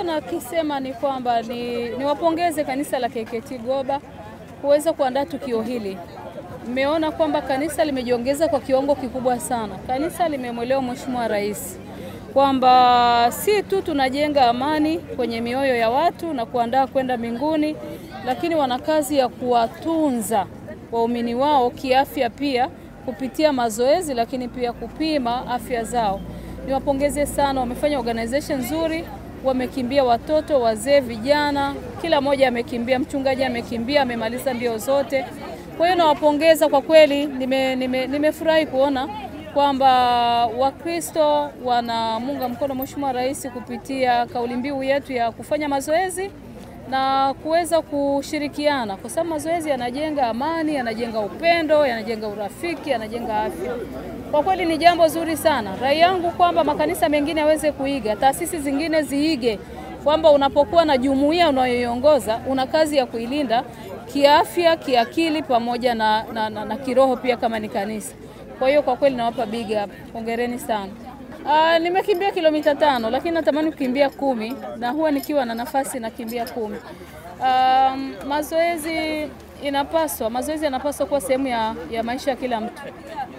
ambacho nakisema ni kwamba ni niwapongeze kanisa la KKT Goba kuweza kuandaa tukio hili. Mmeona kwamba kanisa limejiongeza kwa kiwango kikubwa sana. Kanisa limemwelewa Mheshimiwa Rais kwamba si tu tunajenga amani kwenye mioyo ya watu na kuandaa kwenda mbinguni, lakini wana kazi ya kuwatunza waumini wao kiafya pia kupitia mazoezi, lakini pia kupima afya zao. Niwapongeze sana, wamefanya organization nzuri, wamekimbia watoto, wazee, vijana, kila mmoja amekimbia. Mchungaji amekimbia, amemaliza mbio zote. Kwa hiyo nawapongeza kwa kweli, nimefurahi nime, nime kuona kwamba Wakristo wanamuunga mkono Mheshimiwa Rais kupitia kauli mbiu yetu ya kufanya mazoezi na kuweza kushirikiana, kwa sababu mazoezi yanajenga amani, yanajenga upendo, yanajenga urafiki, yanajenga afya. Kwa kweli ni jambo zuri sana. Rai yangu kwamba makanisa mengine yaweze kuiga, taasisi zingine ziige, kwamba unapokuwa na jumuiya unayoiongoza una kazi ya kuilinda kiafya, kiakili pamoja na, na, na, na kiroho pia kama ni kanisa. Kwa hiyo kwa kweli nawapa big up, hongereni sana. Uh, nimekimbia kilomita tano lakini natamani kukimbia kumi na huwa nikiwa na nafasi nakimbia kumi. Um, mazoezi inapaswa mazoezi yanapaswa kuwa sehemu ya, ya maisha ya kila mtu,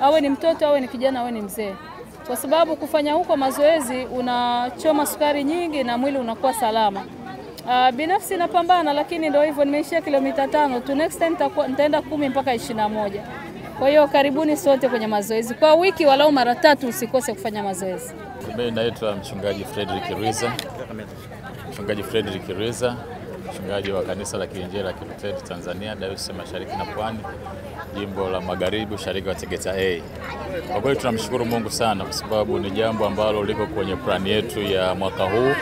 awe ni mtoto, awe ni kijana, awe ni mzee, kwa sababu kufanya huko mazoezi unachoma sukari nyingi na mwili unakuwa salama. Uh, binafsi napambana, lakini ndio hivyo, nimeishia kilomita tano tu. Next time nitaenda kumi mpaka ishirini na moja. Kwa hiyo karibuni sote kwenye mazoezi kwa wiki, walau mara tatu, usikose kufanya mazoezi. Mimi naitwa mchungaji Frederick Ruiza. mchungaji Frederick Ruiza, mchungaji wa kanisa la Kiinjili la Kilutheri Tanzania, Dayosisi Mashariki na Pwani, jimbo la Magharibi, ushariki wa Tegeta A. Kwa kweli tunamshukuru Mungu sana kwa sababu ni jambo ambalo liko kwenye plani yetu ya mwaka huu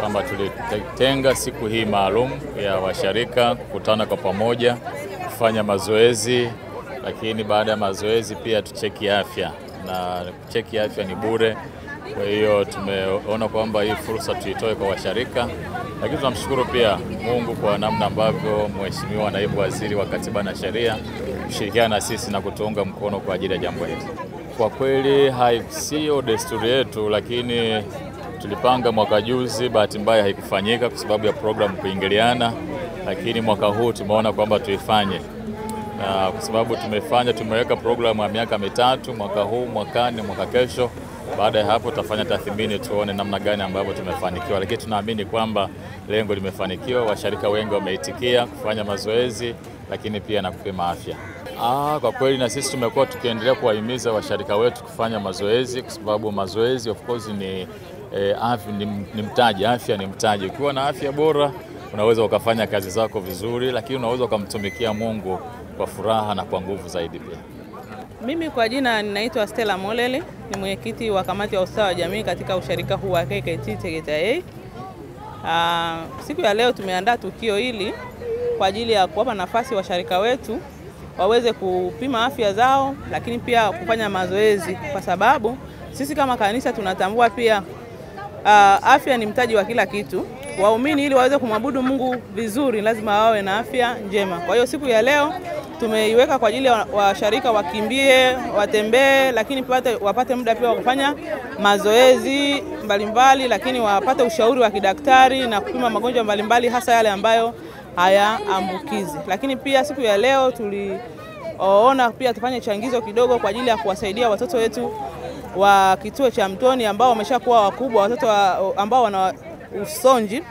kwamba tulitenga siku hii maalum ya washarika kukutana kwa pamoja kufanya mazoezi lakini baada ya mazoezi pia tucheki afya na cheki afya ni bure. Kwa hiyo tumeona kwamba hii fursa tuitoe kwa washarika, lakini tunamshukuru pia Mungu kwa namna ambavyo Mheshimiwa Naibu Waziri wa Katiba na Sheria kushirikiana na sisi na kutuunga mkono kwa ajili ya jambo hili. Kwa kweli haisiyo desturi yetu, lakini tulipanga mwaka juzi, bahati mbaya haikufanyika kwa sababu ya programu kuingiliana, lakini mwaka huu tumeona kwamba tuifanye na kwa sababu tumefanya tumeweka programu ya miaka mitatu, mwaka huu, mwakani, mwaka kesho. Baada ya hapo tutafanya tathmini, tuone namna gani ambavyo tumefanikiwa, lakini tunaamini kwamba lengo limefanikiwa. Washirika wengi wameitikia kufanya mazoezi, lakini pia na kupima afya. Ah, kwa kweli na sisi tumekuwa tukiendelea kuwahimiza washirika wetu kufanya mazoezi, kwa sababu mazoezi of course ni, eh, afya, ni, ni mtaji. Afya ni mtaji. Ukiwa na afya bora unaweza ukafanya kazi zako vizuri, lakini unaweza ukamtumikia Mungu kwa furaha na kwa nguvu zaidi pia. Mimi kwa jina ninaitwa Stella Molele, ni mwenyekiti wa kamati ya ustawi wa jamii katika usharika huu wa KKT Tegeta A. Uh, siku ya leo tumeandaa tukio hili kwa ajili ya kuwapa nafasi washarika wetu waweze kupima afya zao, lakini pia kufanya mazoezi, kwa sababu sisi kama kanisa tunatambua pia uh, afya ni mtaji wa kila kitu. Waumini ili waweze kumwabudu Mungu vizuri lazima wawe na afya njema. Kwa hiyo siku ya leo tumeiweka kwa ajili ya washarika wakimbie, watembee, lakini pate, wapate muda pia wa kufanya mazoezi mbalimbali, lakini wapate ushauri wa kidaktari na kupima magonjwa mbalimbali, hasa yale ambayo hayaambukizi. Lakini pia siku ya leo tuliona pia tufanye changizo kidogo kwa ajili ya kuwasaidia watoto wetu wa kituo cha Mtoni ambao wameshakuwa wakubwa, watoto wa, ambao wana usonji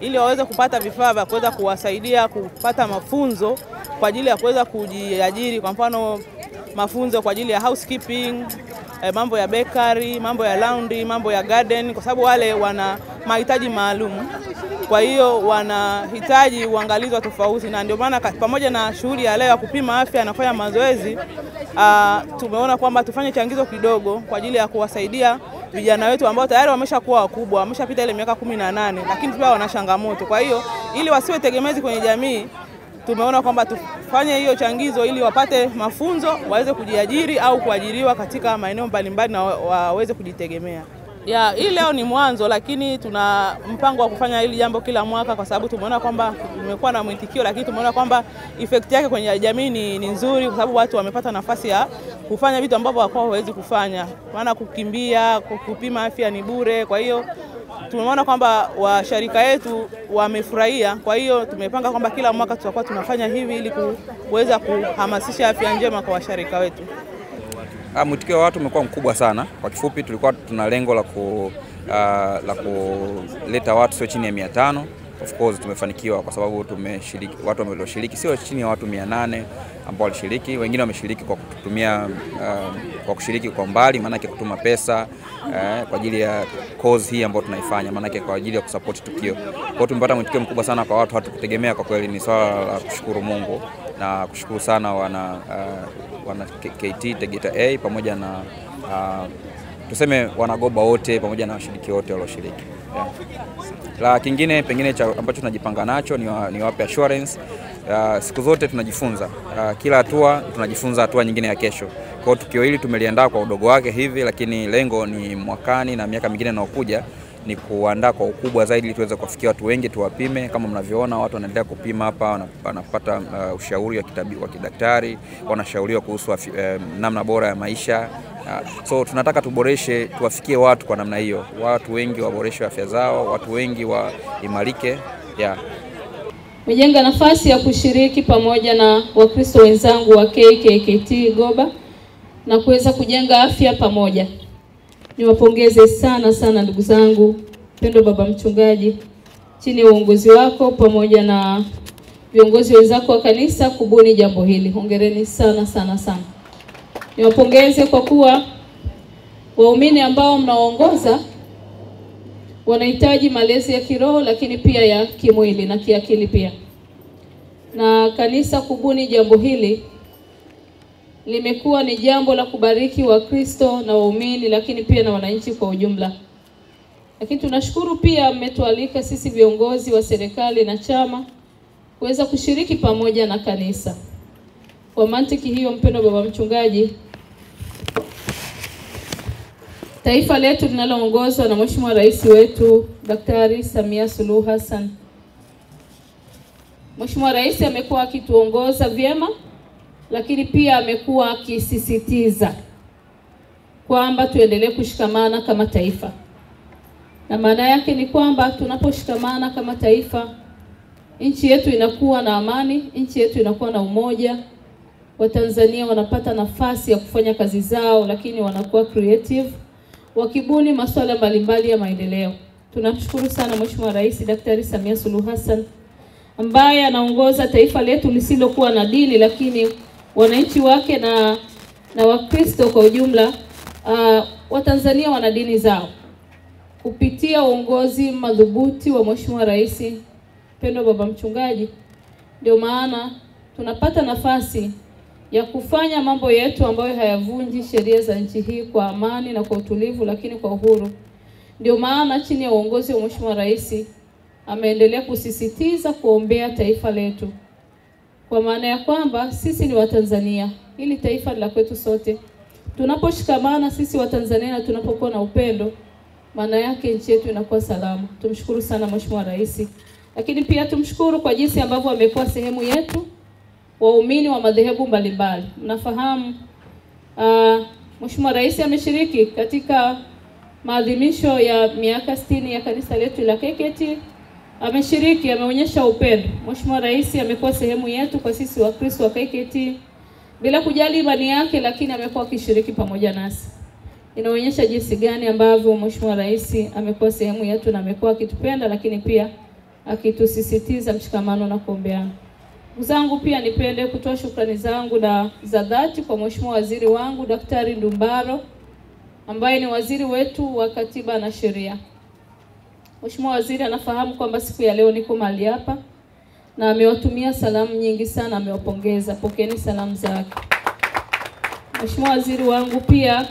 ili waweze kupata vifaa vya kuweza kuwasaidia kupata mafunzo kwa ajili ya kuweza kujiajiri, kwa mfano mafunzo kwa ajili ya housekeeping, eh, mambo ya bakery, mambo ya laundry, mambo ya garden, kwa sababu wale wana mahitaji maalum. Kwa hiyo wanahitaji uangalizi wa tofauti, na ndio maana pamoja na shughuli ya leo ya kupima afya na kufanya mazoezi uh, tumeona kwamba tufanye changizo kidogo kwa ajili ya kuwasaidia vijana wetu ambao tayari wameshakuwa wakubwa, wameshapita ile miaka kumi na nane, lakini pia wana changamoto. Kwa hiyo ili wasiwe tegemezi kwenye jamii, tumeona kwamba tufanye hiyo changizo ili wapate mafunzo, waweze kujiajiri au kuajiriwa katika maeneo mbalimbali na waweze kujitegemea. Ya, hii leo ni mwanzo, lakini tuna mpango wa kufanya hili jambo kila mwaka, kwa sababu tumeona kwamba tumekuwa na mwitikio, lakini tumeona kwamba effect yake kwenye jamii ni, ni nzuri, kwa sababu watu wamepata nafasi ya kufanya vitu ambavyo wakwao hawezi kufanya, maana kukimbia, kupima afya ni bure. Kwa hiyo tumeona kwamba washarika wetu wamefurahia. Kwa hiyo tumepanga kwamba kila mwaka tutakuwa tunafanya hivi ili kuweza kuhamasisha afya njema kwa washarika wetu. Ah, mwitikio wa watu umekuwa mkubwa sana. Kwa kifupi, tulikuwa tuna lengo la ku uh, la kuleta watu sio chini ya mia tano. Of course tumefanikiwa kwa sababu tumeshiriki, watu walioshiriki sio chini ya watu mia nane ambao walishiriki. Wengine wameshiriki kwa kutumia uh, kwa kushiriki kwa mbali, maanake kutuma pesa uh, kwa ajili ya cause hii ambayo tunaifanya, maanake kwa ajili ya kusupport tukio. Kwa hiyo tumepata mwitikio mkubwa sana kwa watu, hatukutegemea kwa kweli. Ni swala la kushukuru Mungu na kushukuru sana wana uh, wana KT Tegeta A pamoja na uh, tuseme wanagoba wote pamoja na washiriki wote walioshiriki La kingine pengine cha ambacho tunajipanga nacho ni, wa, ni wape assurance uh, siku zote tunajifunza uh, kila hatua tunajifunza hatua nyingine ya kesho. Kwa hiyo tukio hili tumeliandaa kwa udogo wake hivi, lakini lengo ni mwakani na miaka mingine inayokuja ni kuandaa kwa ukubwa zaidi ili tuweze kuwafikia watu wengi, tuwapime. Kama mnavyoona watu wanaendelea kupima hapa, wanapata uh, ushauri wa kitabibu wa kidaktari, wanashauriwa kuhusu uh, namna bora ya maisha so tunataka tuboreshe, tuwafikie watu kwa namna hiyo, watu wengi waboreshe afya zao, watu wengi waimarike yeah. Mejenga nafasi ya kushiriki pamoja na Wakristo wenzangu wa KKKT Goba na kuweza kujenga afya pamoja. Niwapongeze sana sana ndugu zangu, Pendo baba mchungaji, chini ya uongozi wako pamoja na viongozi wenzako wa kanisa kubuni jambo hili. Hongereni sana sana sana. Niwapongeze kwa kuwa waumini ambao mnaongoza wanahitaji malezi ya kiroho lakini pia ya kimwili na kiakili pia. Na kanisa kubuni jambo hili limekuwa ni jambo la kubariki Wakristo na waumini lakini pia na wananchi kwa ujumla. Lakini tunashukuru pia mmetualika sisi viongozi wa serikali na chama kuweza kushiriki pamoja na kanisa. Kwa mantiki hiyo, mpendwa baba mchungaji, taifa letu linaloongozwa na Mheshimiwa Rais wetu Daktari Samia Suluhu Hassan. Mheshimiwa Rais amekuwa akituongoza vyema lakini pia amekuwa akisisitiza kwamba tuendelee kushikamana kama taifa, na maana yake ni kwamba tunaposhikamana kama taifa, nchi yetu inakuwa na amani, nchi yetu inakuwa na umoja, Watanzania wanapata nafasi ya kufanya kazi zao, lakini wanakuwa creative, wakibuni masuala mbalimbali ya maendeleo. Tunamshukuru sana Mheshimiwa Rais Daktari Samia Suluhu Hassan ambaye anaongoza taifa letu lisilokuwa na dini lakini wananchi wake na na Wakristo kwa ujumla uh, Watanzania wana dini zao. Kupitia uongozi madhubuti wa Mheshimiwa Rais Pendo baba mchungaji, ndio maana tunapata nafasi ya kufanya mambo yetu ambayo hayavunji sheria za nchi hii kwa amani na kwa utulivu, lakini kwa uhuru. Ndio maana chini ya uongozi wa Mheshimiwa Rais ameendelea kusisitiza kuombea taifa letu kwa maana ya kwamba sisi ni Watanzania, ili taifa la kwetu sote. Tunaposhikamana sisi Watanzania na tunapokuwa na upendo, maana yake nchi yetu inakuwa salama. Tumshukuru sana Mheshimiwa Rais, lakini pia tumshukuru kwa jinsi ambavyo amekuwa sehemu yetu, waumini wa madhehebu mbalimbali. Mnafahamu uh, Mheshimiwa Rais ameshiriki katika maadhimisho ya miaka sitini ya kanisa letu la KKKT ameshiriki, ameonyesha upendo. Mheshimiwa Rais amekuwa sehemu yetu kwa sisi Wakristo wa KKKT bila kujali imani yake, lakini amekuwa akishiriki pamoja nasi. Inaonyesha jinsi gani ambavyo Mheshimiwa Rais amekuwa sehemu yetu na amekuwa akitupenda, lakini pia akitusisitiza mshikamano na kuombeana. Zangu, pia nipende kutoa shukrani zangu na za dhati kwa Mheshimiwa Waziri wangu Daktari Ndumbaro ambaye ni waziri wetu wa Katiba na Sheria. Mheshimiwa Waziri anafahamu kwamba siku ya leo niko mahali hapa na amewatumia salamu nyingi sana, amewapongeza. pokeni salamu zake. Mheshimiwa Waziri wangu pia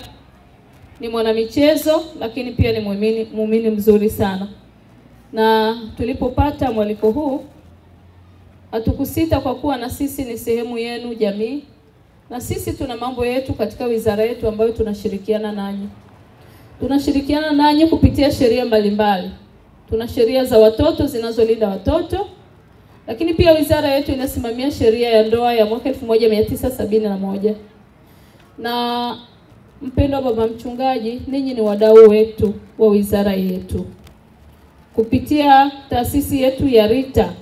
ni mwanamichezo, lakini pia ni muumini muumini mzuri sana, na tulipopata mwaliko huu hatukusita kwa kuwa na sisi ni sehemu yenu jamii, na sisi tuna mambo yetu katika wizara yetu ambayo tunashirikiana nanyi. Tunashirikiana nanyi kupitia sheria mbalimbali. Tuna sheria za watoto zinazolinda watoto, lakini pia wizara yetu inasimamia sheria ya ndoa ya mwaka 1971 na mpendwa baba mchungaji, ninyi ni wadau wetu wa wizara yetu. kupitia taasisi yetu ya RITA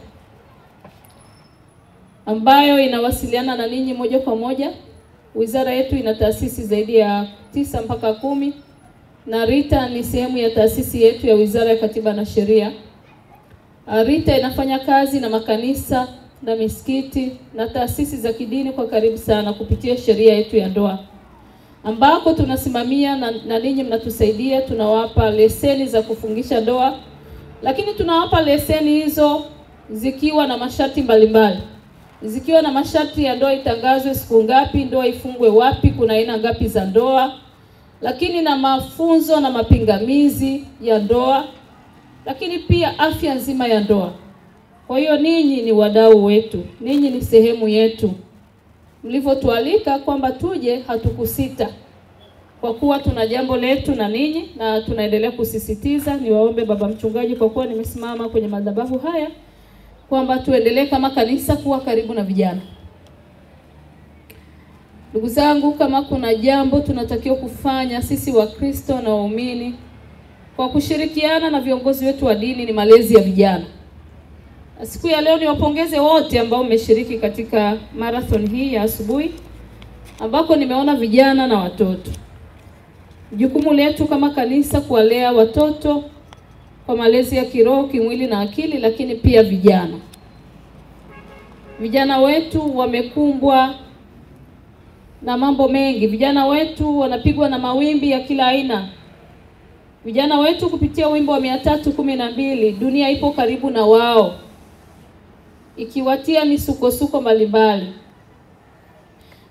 ambayo inawasiliana na ninyi moja kwa moja. Wizara yetu ina taasisi zaidi ya tisa mpaka kumi na RITA ni sehemu ya taasisi yetu ya Wizara ya Katiba na Sheria. RITA inafanya kazi na makanisa na misikiti na taasisi za kidini kwa karibu sana kupitia sheria yetu ya ndoa ambako tunasimamia na, na ninyi mnatusaidia, tunawapa leseni za kufungisha ndoa, lakini tunawapa leseni hizo zikiwa na masharti mbalimbali, zikiwa na masharti ya ndoa itangazwe siku ngapi, ndoa ifungwe wapi, kuna aina ngapi za ndoa, lakini na mafunzo na mapingamizi ya ndoa, lakini pia afya nzima ya ndoa. Kwa hiyo ninyi ni wadau wetu, ninyi ni sehemu yetu. Mlivyotualika kwamba tuje, hatukusita kwa kuwa tuna jambo letu na ninyi, na tunaendelea kusisitiza. Niwaombe baba mchungaji, kwa kuwa nimesimama kwenye madhabahu haya, kwamba tuendelee kama kanisa kuwa karibu na vijana. Ndugu zangu, kama kuna jambo tunatakiwa kufanya sisi Wakristo na waumini kwa kushirikiana na viongozi wetu wa dini ni malezi ya vijana. Siku ya leo niwapongeze wote ambao mmeshiriki katika marathon hii ya asubuhi ambako nimeona vijana na watoto. Jukumu letu kama kanisa kuwalea watoto kwa malezi ya kiroho, kimwili na akili, lakini pia vijana. Vijana wetu wamekumbwa na mambo mengi. Vijana wetu wanapigwa na mawimbi ya kila aina. Vijana wetu kupitia wimbo wa mia tatu kumi na mbili dunia ipo karibu na wao ikiwatia misukosuko mbalimbali.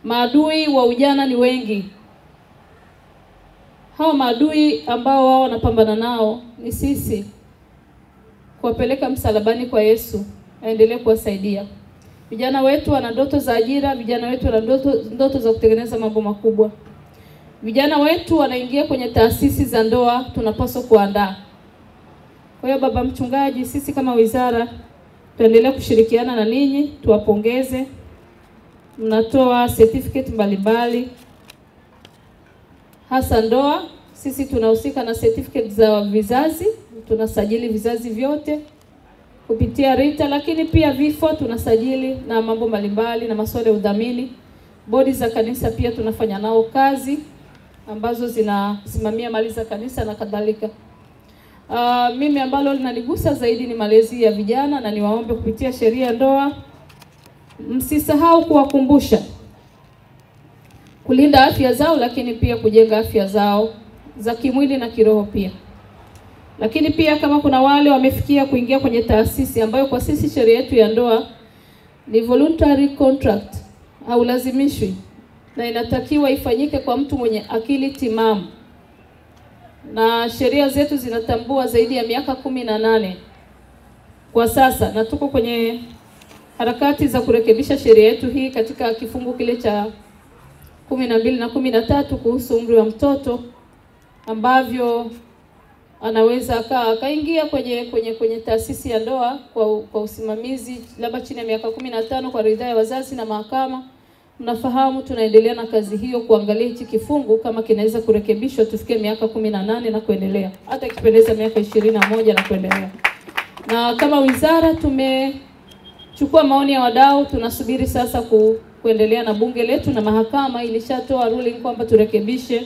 Maadui wa ujana ni wengi. Hao maadui ambao wao wanapambana nao ni sisi, kuwapeleka msalabani kwa Yesu aendelee kuwasaidia vijana wetu. Wana ndoto za ajira, vijana wetu wana ndoto, ndoto za kutengeneza mambo makubwa. Vijana wetu wanaingia kwenye taasisi za ndoa, tunapaswa kuandaa. Kwa hiyo, baba mchungaji, sisi kama wizara tuendelee kushirikiana na ninyi, tuwapongeze. Mnatoa certificate mbalimbali, hasa ndoa. Sisi tunahusika na certificate za vizazi, tunasajili vizazi vyote kupitia RITA, lakini pia vifo tunasajili na mambo mbalimbali na masuala ya udhamini. Bodi za kanisa pia tunafanya nao kazi ambazo zinasimamia mali za kanisa na kadhalika. Uh, mimi ambalo linanigusa zaidi ni malezi ya vijana, na niwaombe kupitia sheria ya ndoa, msisahau kuwakumbusha kulinda afya zao, lakini pia kujenga afya zao za kimwili na kiroho pia. Lakini pia kama kuna wale wamefikia kuingia kwenye taasisi ambayo kwa sisi sheria yetu ya ndoa ni voluntary contract, haulazimishwi na inatakiwa ifanyike kwa mtu mwenye akili timamu na sheria zetu zinatambua zaidi ya miaka kumi na nane kwa sasa, na tuko kwenye harakati za kurekebisha sheria yetu hii katika kifungu kile cha kumi na mbili na kumi na tatu kuhusu umri wa mtoto ambavyo anaweza aka akaingia kwenye kwenye kwenye taasisi ya ndoa kwa, kwa usimamizi labda chini ya miaka kumi na tano kwa ridhaa ya wazazi na mahakama. Mnafahamu tunaendelea na kazi hiyo kuangalia hichi kifungu kama kinaweza kurekebishwa tufikie miaka kumi na nane na kuendelea, hata ikipendeza miaka ishirini na moja na kuendelea. Na kama wizara tumechukua maoni ya wadau, tunasubiri sasa ku, kuendelea na bunge letu na mahakama ilishatoa ruling kwamba turekebishe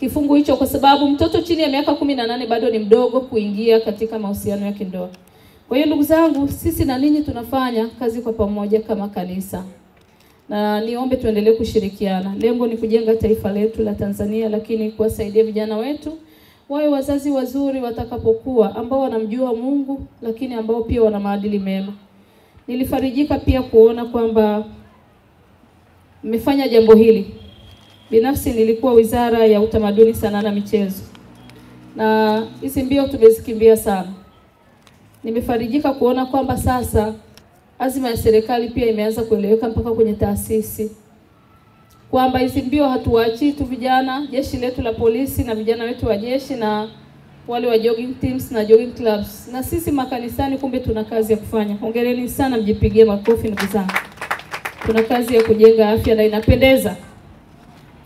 kifungu hicho, kwa sababu mtoto chini ya miaka kumi na nane bado ni mdogo kuingia katika mahusiano ya kindoa. Kwa hiyo ndugu zangu, sisi na ninyi tunafanya kazi kwa pamoja kama kanisa na niombe tuendelee kushirikiana. Lengo ni kujenga taifa letu la Tanzania, lakini kuwasaidia vijana wetu wawe wazazi wazuri watakapokuwa, ambao wanamjua Mungu, lakini ambao pia wana maadili mema. Nilifarijika pia kuona kwamba mmefanya jambo hili. Binafsi nilikuwa Wizara ya Utamaduni, Sanaa na Michezo, na hizi mbio tumezikimbia sana. Nimefarijika kuona kwamba sasa azima ya serikali pia imeanza kueleweka mpaka kwenye taasisi, kwamba hizi mbio hatuwaachii tu vijana, jeshi letu la polisi na vijana wetu wa jeshi na wale wa jogging teams na jogging clubs, na sisi makanisani, kumbe tuna kazi ya kufanya. Hongereni sana, mjipigie makofi ndugu zangu, tuna kazi ya kujenga afya na inapendeza.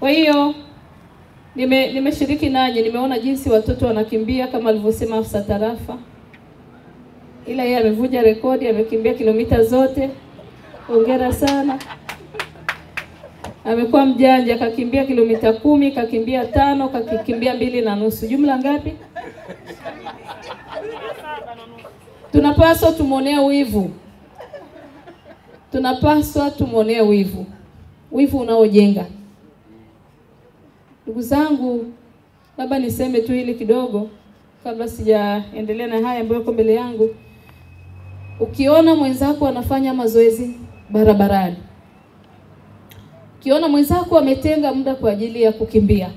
Kwa hiyo nime nimeshiriki nanyi, nimeona jinsi watoto wanakimbia kama alivyosema afisa tarafa ila yeye amevunja rekodi, amekimbia kilomita zote. Hongera sana. Amekuwa mjanja, akakimbia kilomita kumi, kakimbia tano, kakimbia mbili na nusu. Jumla ngapi? Tunapaswa tumwonee wivu, tunapaswa tumwonee wivu, wivu unaojenga. Ndugu zangu, labda niseme tu hili kidogo kabla sijaendelea na haya ambayo yako mbele yangu. Ukiona mwenzako anafanya mazoezi barabarani, ukiona mwenzako ametenga muda kwa ajili ya kukimbia,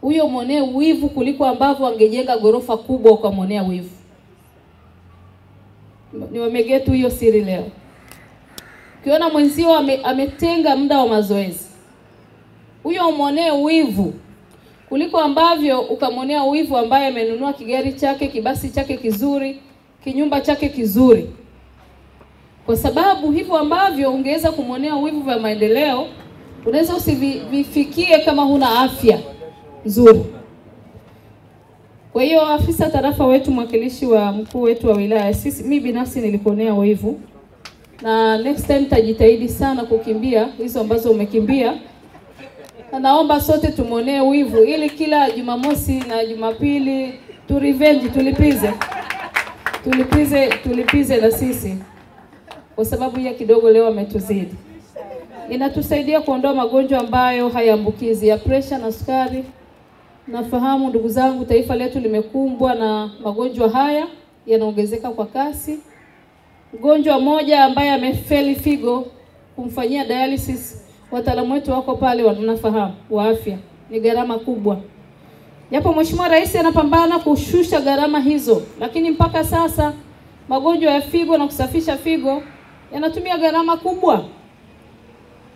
huyo mwonee wivu kuliko ambavyo angejenga ghorofa kubwa ukamwonea wivu. Niwamegee tu hiyo siri leo. Ukiona mwenzio ame, ametenga muda wa mazoezi, huyo umwonee wivu kuliko ambavyo ukamwonea wivu ambaye amenunua kigari chake, kibasi chake kizuri, kinyumba chake kizuri, kwa sababu hivyo ambavyo ungeweza kumwonea wivu vya maendeleo unaweza usivifikie kama huna afya nzuri. Kwa hiyo afisa tarafa wetu, mwakilishi wa mkuu wetu wa wilaya, sisi mi binafsi nilikuonea wivu, na next time tajitahidi sana kukimbia hizo ambazo umekimbia na naomba sote tumwonee wivu ili kila Jumamosi na Jumapili tu revenge, tulipize tulipize tulipize na sisi, kwa sababu ya kidogo leo ametuzidi. Inatusaidia kuondoa magonjwa ambayo hayaambukizi ya presha na sukari. Nafahamu ndugu zangu, taifa letu limekumbwa na magonjwa haya, yanaongezeka kwa kasi. Mgonjwa mmoja ambaye amefeli figo, kumfanyia dialysis wataalamu wetu wako pale, wanafahamu wa afya, ni gharama kubwa. Japo Mheshimiwa Rais anapambana kushusha gharama hizo, lakini mpaka sasa magonjwa ya figo na kusafisha figo yanatumia gharama kubwa.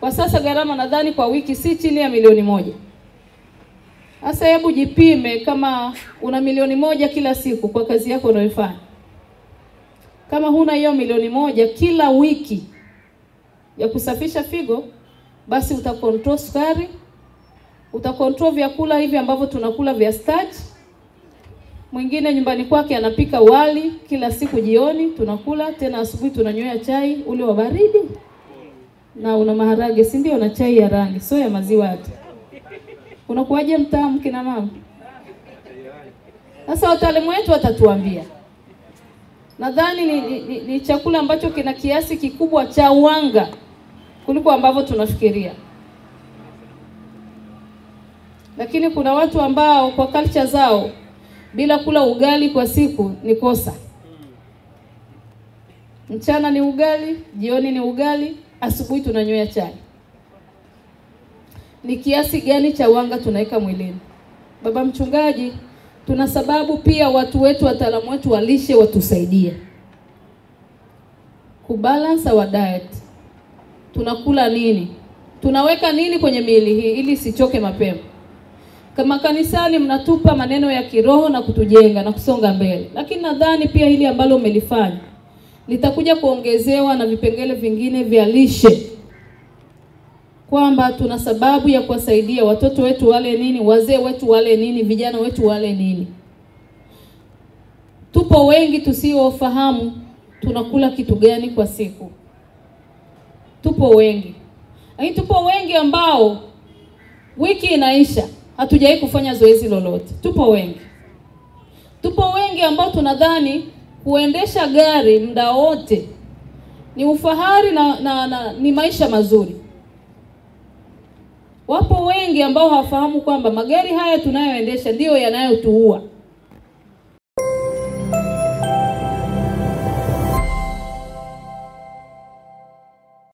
Kwa sasa gharama nadhani kwa wiki si chini ya milioni moja. Sasa hebu jipime kama una milioni moja kila siku kwa kazi yako unayofanya. Kama huna hiyo milioni moja kila wiki ya kusafisha figo basi utakontrol sukari, utakontrol vyakula hivi ambavyo tunakula vya starch. Mwingine nyumbani kwake anapika wali kila siku jioni, tunakula tena, asubuhi tunanywea chai ule wa baridi, na una maharage, si ndio? Na chai ya rangi, sio ya maziwa hata. Unakuwaje mtamu, kina mama? Sasa wataalamu wetu watatuambia. Nadhani ni, ni, ni, chakula ambacho kina kiasi kikubwa cha wanga kuliko ambavyo tunafikiria. Lakini kuna watu ambao kwa culture zao bila kula ugali kwa siku ni kosa. Mchana ni ugali, jioni ni ugali, asubuhi tunanywea chai. Ni kiasi gani cha wanga tunaweka mwilini? Baba mchungaji, tuna sababu pia watu wetu, wataalamu wetu wa lishe watusaidie. Kubalance our diet. Tunakula nini, tunaweka nini kwenye miili hii ili sichoke mapema. Kama kanisani mnatupa maneno ya kiroho na kutujenga na kusonga mbele, lakini nadhani pia hili ambalo umelifanya litakuja kuongezewa na vipengele vingine vya lishe, kwamba tuna sababu ya kuwasaidia watoto wetu wale nini, wazee wetu wale nini, vijana wetu wale nini. Tupo wengi tusiofahamu tunakula kitu gani kwa siku tupo wengi, lakini tupo wengi ambao wiki inaisha hatujawahi kufanya zoezi lolote. Tupo wengi, tupo wengi ambao tunadhani kuendesha gari muda wote ni ufahari na, na, na ni maisha mazuri. Wapo wengi ambao hawafahamu kwamba magari haya tunayoendesha ndiyo yanayotuua.